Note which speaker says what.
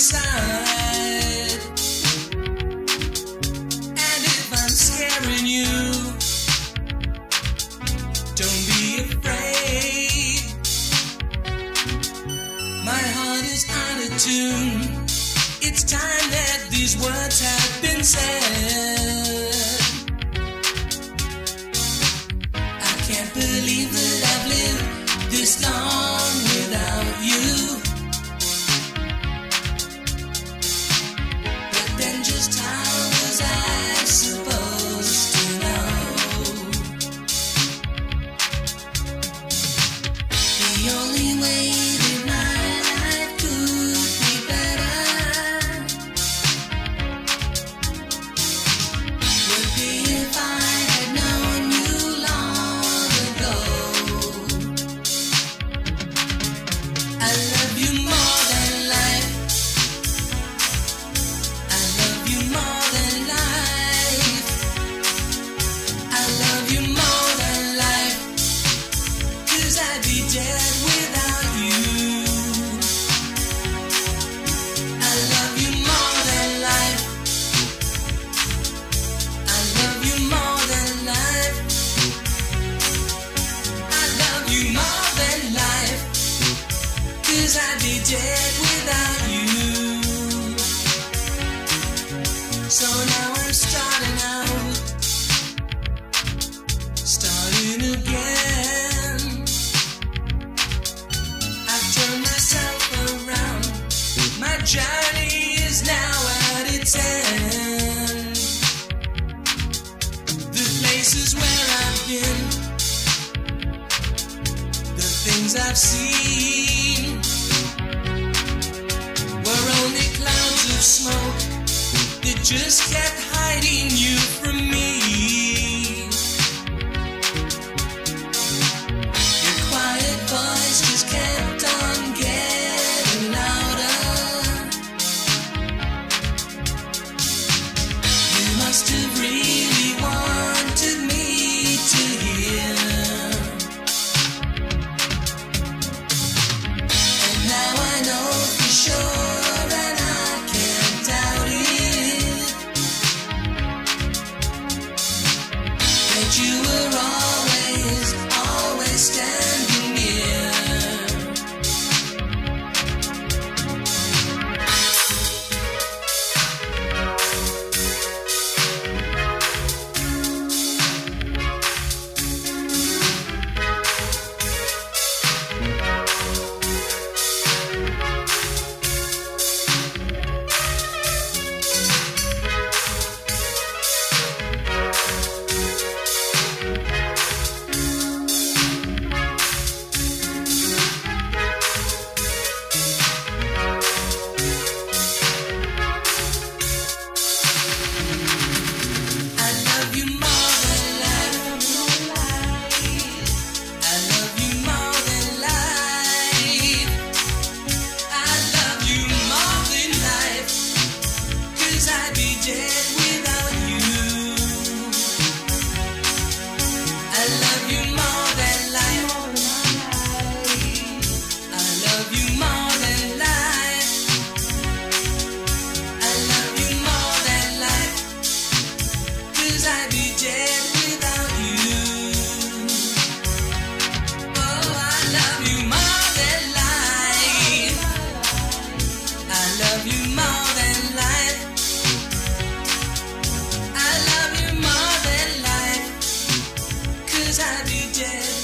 Speaker 1: inside. And if I'm scaring you, don't be afraid. My heart is out of tune. It's time that these words have been said. Without you. So now I'm starting out, starting again. I've turned myself around. My journey is now at its end. The places where I've been, the things I've seen, just kept hiding you. Yeah.